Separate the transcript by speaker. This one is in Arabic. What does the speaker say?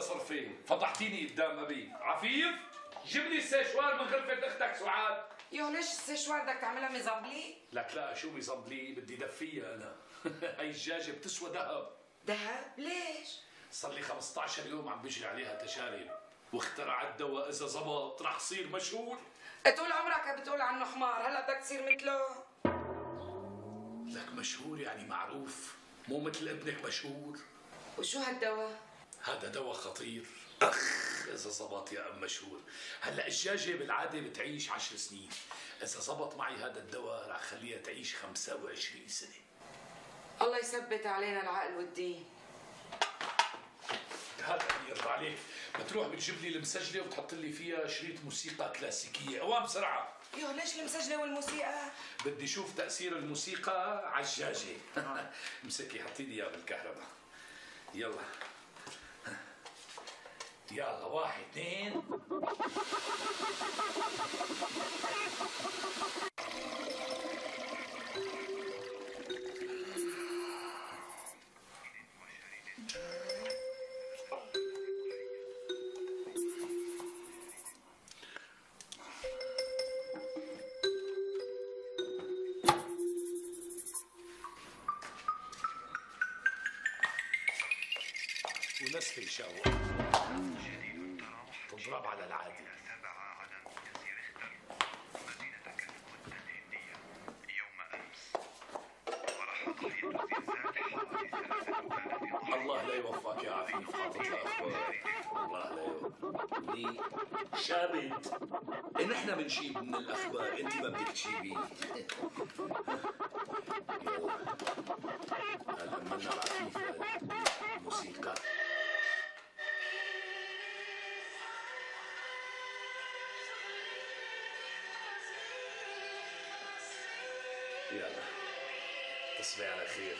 Speaker 1: صرفة فضحتيني قدام أبي. عفيف جيب لي السيشوار من غرفة أختك سعاد.
Speaker 2: يو ليش السيشوار بدك تعملها مزبلي؟
Speaker 1: لك لا شو مزبلي بدي دفيها أنا. هاي الدجاجة بتسوى ذهب.
Speaker 2: ذهب؟ ليش؟
Speaker 1: صار لي 15 يوم عم بجري عليها تجارب واخترعت دواء إذا زبط. رح صير مشهور.
Speaker 2: طول عمرك بتقول عنه حمار. هلا بدك تصير مثله.
Speaker 1: لك مشهور يعني معروف. مو مثل ابنك مشهور.
Speaker 2: وشو هالدواء؟
Speaker 1: هذا دواء خطير. أخ إذا زبط يا أم مشهور. هلأ الدجاجه بالعادة بتعيش عشر سنين. إذا زبط معي هذا الدواء رح خليها تعيش 25 سنة.
Speaker 2: الله يثبت علينا العقل والدين.
Speaker 1: هذا يرضى عليك. بتروح بتجيب لي المسجلة وتحط لي فيها شريط موسيقى كلاسيكية. أوام بسرعة.
Speaker 2: يو ليش المسجلة والموسيقى؟
Speaker 1: بدي أشوف تأثير الموسيقى على الدجاجه امسكي حطي لي إياها بالكهرباء. يلا. يلا واحد اثنين. ونسف يشاور تضرب على
Speaker 3: حوالي ثلاثة آلاف
Speaker 1: الله لا يوفقك يا عفيف. الاخبار الله لا يوفقك لي شابت. إن إحنا بنشيب من الأخبار إنت ما بدك تشيبي يلا تصبحي على خير